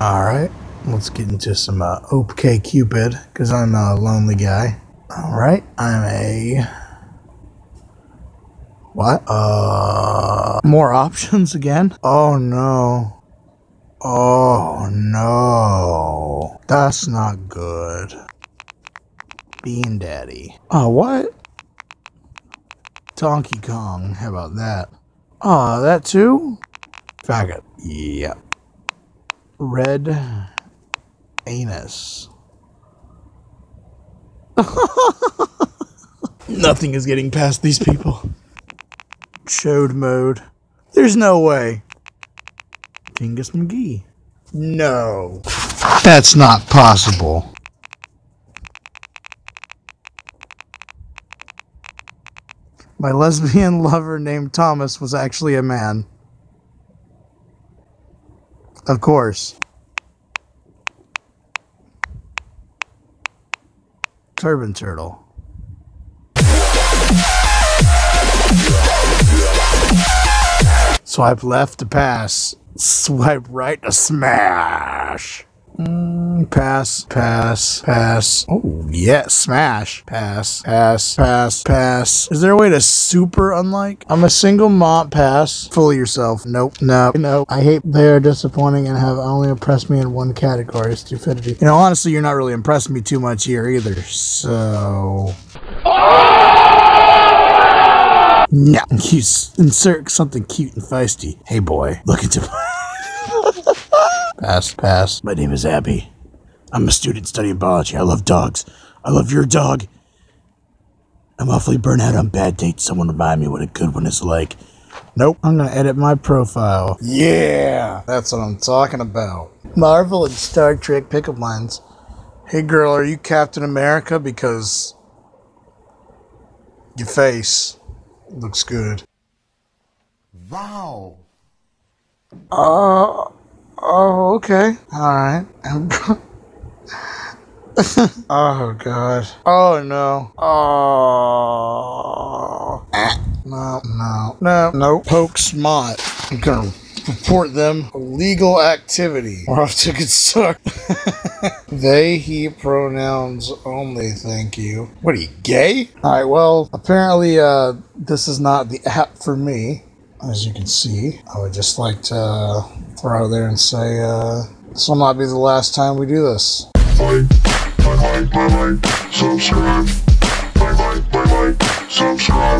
Alright, let's get into some uh, OkCupid, because I'm a lonely guy. Alright, I'm a. What? Uh. More options again? Oh no. Oh no. That's not good. Bean Daddy. Oh, what? Donkey Kong. How about that? Oh, that too? Faggot. Yep red anus. Nothing is getting past these people. Chode mode. There's no way. Dingus McGee. No. That's not possible. My lesbian lover named Thomas was actually a man. Of course. Turban Turtle. Swipe left to pass. Swipe right to smash. Mm, pass, pass, pass. Oh, yeah, smash. Pass, pass, pass, pass. Is there a way to super unlike? I'm a single mom. Pass. Fool yourself. Nope, nope, nope. I hate they are disappointing and have only impressed me in one category, stupidity. You know, honestly, you're not really impressing me too much here either, so... No, you insert something cute and feisty. Hey boy, look into Pass, pass. My name is Abby. I'm a student studying biology. I love dogs. I love your dog. I'm awfully burnt out on bad dates. Someone remind me what a good one is like. Nope. I'm gonna edit my profile. Yeah, that's what I'm talking about. Marvel and Star Trek pickup lines. Hey girl, are you Captain America? Because your face looks good. Wow. Uh Oh, okay. All right. oh god. Oh no. Oh. No, no, no, no. Poke Smot. I'm gonna report them illegal activity. We're off to good start. they, he pronouns only, thank you. What are you, gay? Alright, well, apparently uh, this is not the app for me. As you can see, I would just like to throw out there and say uh, this will not be the last time we do this. Subscribe. Subscribe.